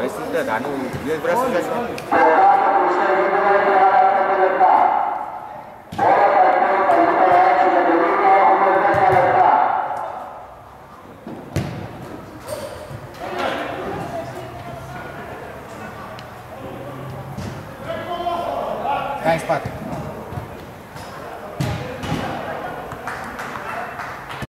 원했으니까 나는 이걸 브라스가 Nice spot.